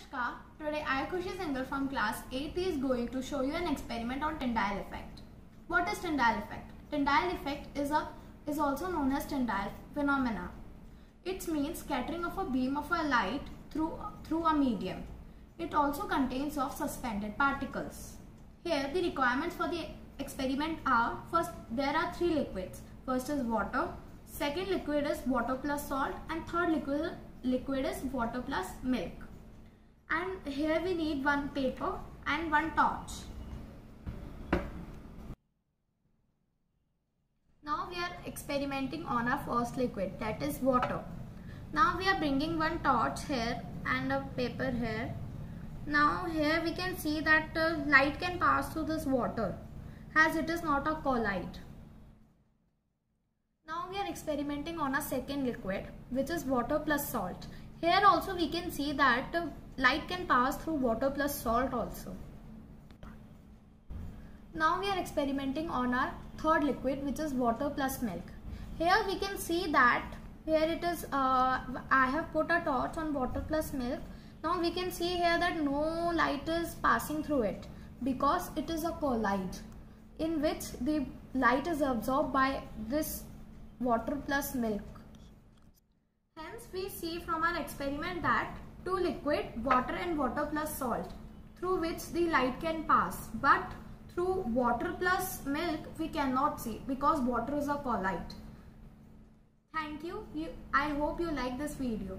Anushka. Today I Khushi Singhal from class 8 is going to show you an experiment on Tyndall effect. What is Tyndall effect? Tyndall effect is a is also known as Tyndall phenomena. It means scattering of a beam of a light through through a medium. It also contains of suspended particles. Here the requirements for the experiment are first there are three liquids. First is water, second liquid is water plus salt and third liquid liquid is water plus milk and here we need one paper and one torch. Now we are experimenting on our first liquid that is water. Now we are bringing one torch here and a paper here. Now here we can see that uh, light can pass through this water as it is not a colloid. Now we are experimenting on a second liquid which is water plus salt. Here also we can see that uh, light can pass through water plus salt also. Now we are experimenting on our third liquid which is water plus milk. Here we can see that here it is uh, I have put a torch on water plus milk. Now we can see here that no light is passing through it because it is a colloid in which the light is absorbed by this water plus milk. Hence we see from our experiment that two liquid water and water plus salt through which the light can pass but through water plus milk we cannot see because water is a colloid. Thank you. you I hope you like this video.